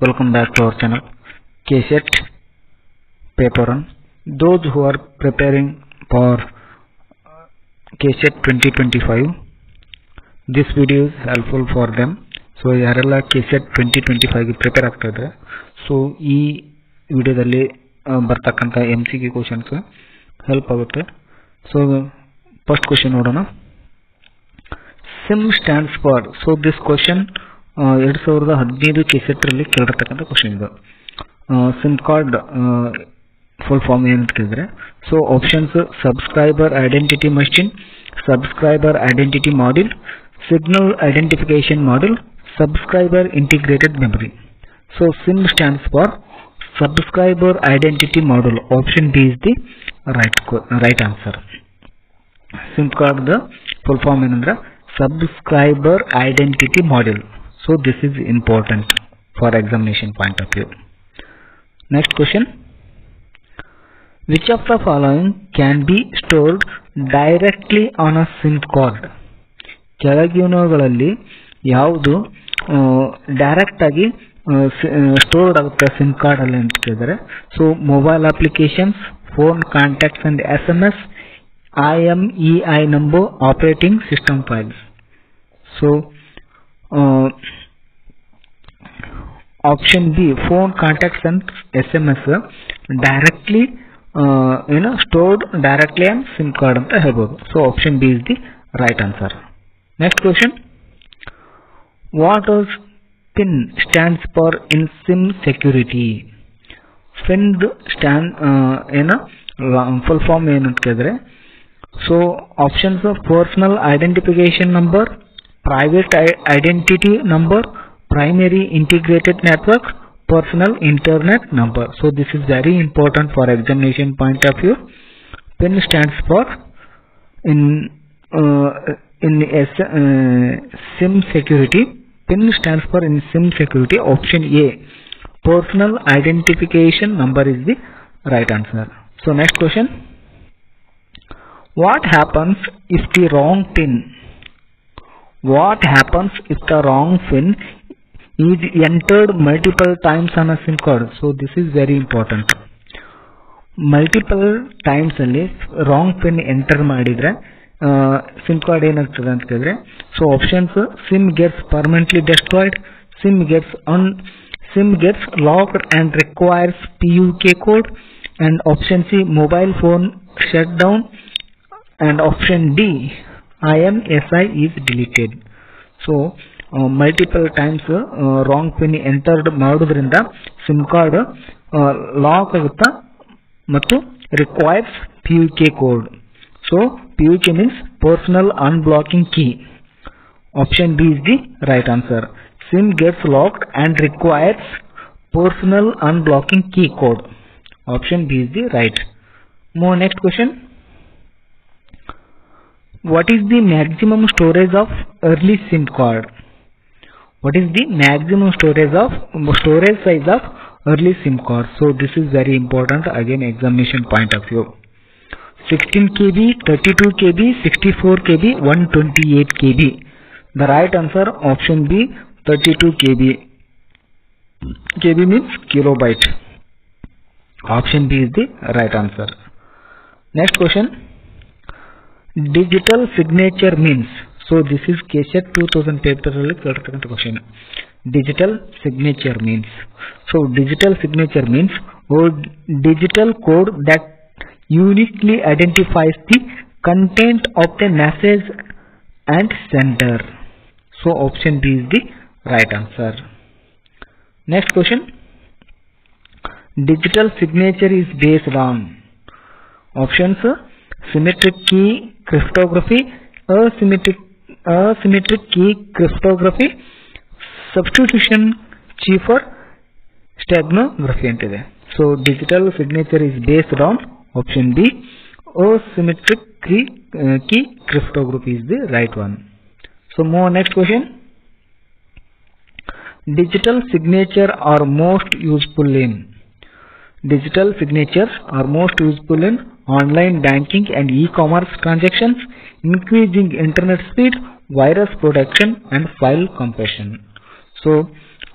welcome back to our channel. KSET paper on those who are preparing for KSET 2025 this video is helpful for them. So ಯಾರೆಲ್ಲ K C ET twenty twenty ಫೈವ್ಗೆ prepare ಆಗ್ತಾ ಇದ್ದಾರೆ so ಈ ವಿಡಿಯೋದಲ್ಲಿ ಬರ್ತಕ್ಕಂಥ M C ಗೆ questions help ಆಗುತ್ತೆ. So first question ನೋಡೋಣ. SIM stands for so this question ಎರಡು ಸಾವಿರದ ಹದಿನೈದು ಕೆಸೆಟ್ರಲ್ಲಿ ಕೇಳಿರ್ತಕ್ಕಂಥ ಕ್ವಶನ್ ಇದು ಸಿಮ್ ಕಾರ್ಡ್ ಫುಲ್ ಫಾರ್ಮ್ ಏನಂತ ಕೇಳಿದ್ರೆ so options subscriber identity machine subscriber identity module signal identification module subscriber integrated memory so SIM stands for subscriber identity module option D is the right right answer SIM card full form ಏನಂದ್ರೆ subscriber identity model so this is important for examination point of view next question which of the following can be stored directly on a sim card ಕೆಳಗಿನವುಗಳಲ್ಲಿ ಯಾವುದು direct ಆಗಿ stored ಆಗುತ್ತೆ sim card ಅಲ್ಲಿ ಅಂತ ಕೇಳಿದರೆ so mobile applications phone contacts and S M S IMEI number operating system files. So uh, option B phone contacts and SMS directly uh, you know stored directly on SIM card ಅಂತ ಹೇಳ್ಬೋದು so option B is the right answer next question what was pin stands for in sim security ಫಿನ್ದ್ stand ಏನು full form ಏನು ಅಂತ ಕೇಳಿದ್ರೆ so options of personal identification number private identity number, primary integrated network, personal internet number. So this is very important for examination point of view. PIN stands for in uh, in uh, SIM security. PIN stands for in SIM security. Option A, personal identification number is the right answer. So next question. What happens if the wrong PIN what happens if the wrong pin is entered multiple times on a SIM card. So this is very important. Multiple times ಅಲ್ಲಿ wrong pin enter ಮಾಡಿದ್ರೆ sim card ಏನಾಗ್ತದೆ ಅಂತ ಕೇಳಿದ್ರೆ so options sim gets permanently destroyed sim gets an sim gets locked and requires P U K code and option C mobile phone shut down and option D I M S I is deleted so multiple times wrong pin entered ಮಾಡೋದ್ರಿಂದ sim card lock ಆಗುತ್ತಾ ಮತ್ತು requires P U K code so P U K means personal ಅನ್ಬ್ಲಾಕಿಂಗ್ key option B is the right answer sim gets locked and requires personal ಅನ್ಬ್ಲಾಕಿಂಗ್ key code option B is the right ಮೋ next question what is the maximum storage of early sim card? What is the maximum storage of storage size of early sim card? So this is very important. Again examination point of view. 16 kb 32 kb 64 kb 128 kb the right answer option b 32 kb kb means kilobyte. Option b is the right answer. Next question digital signature means so this is KSET 2000 paper ಅಲ್ಲಿ ಕೇಳಿರ್ತಕ್ಕಂಥ question digital signature means so digital signature means or digital code that uniquely identifies the content of the message and sender so option B is the right answer next question digital signature is based on options symmetric key cryptography, asymmetric, asymmetric key cryptography, substitution key for steganography ಅಂತಿದೆ so digital signature is based on option B asymmetric key, uh, key cryptography is the right one. So more next question. Digital signature are most useful in digital signatures are most useful in online banking and e-commerce transactions, increasing internet speed, virus protection and file compression. So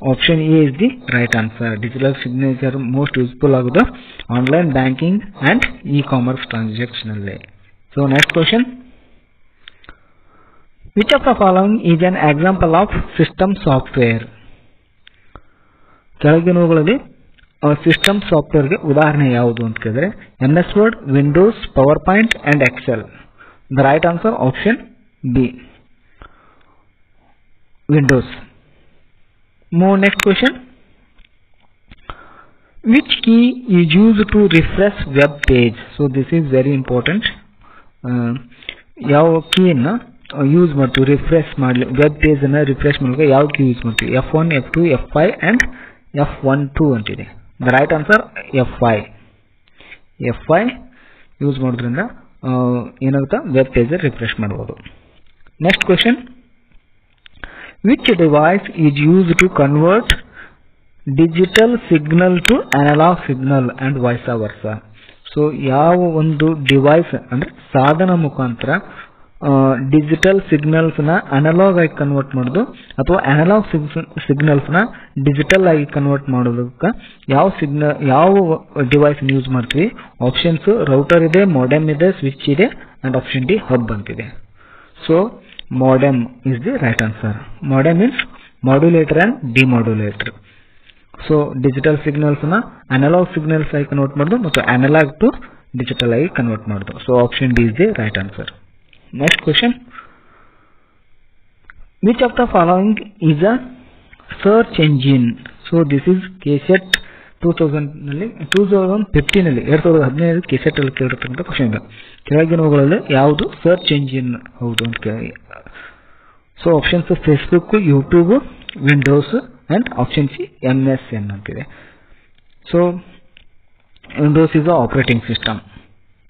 option A is the right answer digital signature most useful ಆಗೋದು online banking and E commerce ಟ್ರಾನ್ಸಾಕ್ಷನಲ್ಲಿ so next question which of the following is an example of system software ಕೆಳಗಿನವುಗಳಲ್ಲಿ system ಸಾಫ್ಟ್ವೇರ್ಗೆ ಉದಾಹರಣೆ ಯಾವುದು ಅಂತ ಕೇಳಿದ್ರೆ M S Word Windows PowerPoint and Excel the right answer option B Windows More next question. Which key is used to refresh web page? So this is very important. Uh, ಯಾವ ಕೀಯನ್ನು use ಮಾಡ್ತೀವಿ refresh ಮಾಡಲಿ web ಪೇಜನ್ನು refresh ಮಾಡಲಿಕ್ಕೆ ಯಾವ key use ಮಾಡ್ತೀವಿ F one F two F five and F one two ಅಂತಿದೆ the right answer F I F I use ಮಾಡೋದ್ರಿಂದ ಏನಾಗುತ್ತೆ? ವೆಬ್ ಪೇಜಲ್ಲಿ ರಿಫ್ರೆಶ್ ಮಾಡ್ಬೋದು. Next question which device is use to convert digital signal to analog signal and voice versa so ಯಾವ ಒಂದು device ಅಂದರೆ ಸಾಧನ ಮುಖಾಂತರ ಡಿಜಿಟಲ್ ಸಿಗ್ನಲ್ಸ್ನ ಅನಲಾಗ್ ಆಗಿ ಕನ್ವರ್ಟ್ ಮಾಡೋದು ಅಥವಾ ಅನಲಾಗ್ ಸಿಗ್ನಲ್ಸ್ನ ಡಿಜಿಟಲ್ ಆಗಿ ಕನ್ವರ್ಟ್ ಮಾಡೋದಕ್ಕೆ ಯಾವ ಸಿಗ್ನಲ್ ಯಾವ ಡಿವೈಸ್ ಯೂಸ್ ಮಾಡ್ತೀವಿ? ಆಪ್ಷನ್ಸ್ ರೌಟರ್ ಇದೆ ಮೋಡೆಮ್ ಇದೆ ಸ್ವಿಚ್ ಇದೆ ಅಂಡ್ ಆಪ್ಷನ್ ಡಿ ಹಬ್ ಅಂತಿದೆ so modem is the right answer Modem means modulator and demodulator so digital ಸಿಗ್ನಲ್ಸ್ನ analog signals ಆಗಿ ಕನ್ವರ್ಟ್ ಮಾಡೋದು ಮತ್ತು ಅನಲಾಗ್ ಟು ಡಿಜಿಟಲ್ ಆಗಿ ಕನ್ವರ್ಟ್ ಮಾಡೋದು. So option D is the right answer next question which of the following is a search engine so this is KSET two ತೌಸಂಡ್ನಲ್ಲಿ two thousand ಫಿಫ್ಟೀನಲ್ಲಿ ಎರಡು ಸಾವಿರದ ಹದಿನೈದು ಕೆಸೆಟಲ್ಲಿ ಕೇಳಿರ್ತಕ್ಕಂಥ question ಇದೆ ಕೆಳಗಿನವುಗಳಲ್ಲಿ ಯಾವುದು ಸರ್ಚ್ ಎಂಜಿನ್ ಹೌದು ಅಂತ ಕೇಳಿ so options Facebook YouTube Windows and option C M S N ಅಂತಿದೆ so Windows is a operating system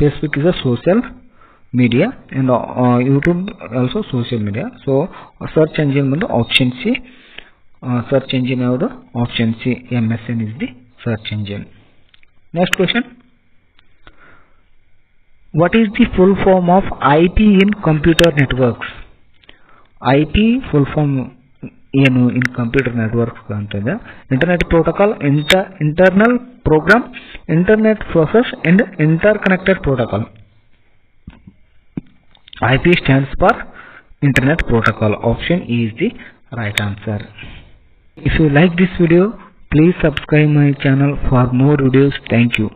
Facebook is a social media and YouTube also social media so search engine ಬಂದು option C search engine ಯಾವುದು option C M S N is the search engine next question what is the full form of IP in computer networks IP full form ಏನು in computer network ಅಂತಂದ್ರೆ internet protocol inter internal program internet process and interconnected protocol IP stands for internet protocol. Option E is the right answer. If you like this video please subscribe my channel for more videos. Thank you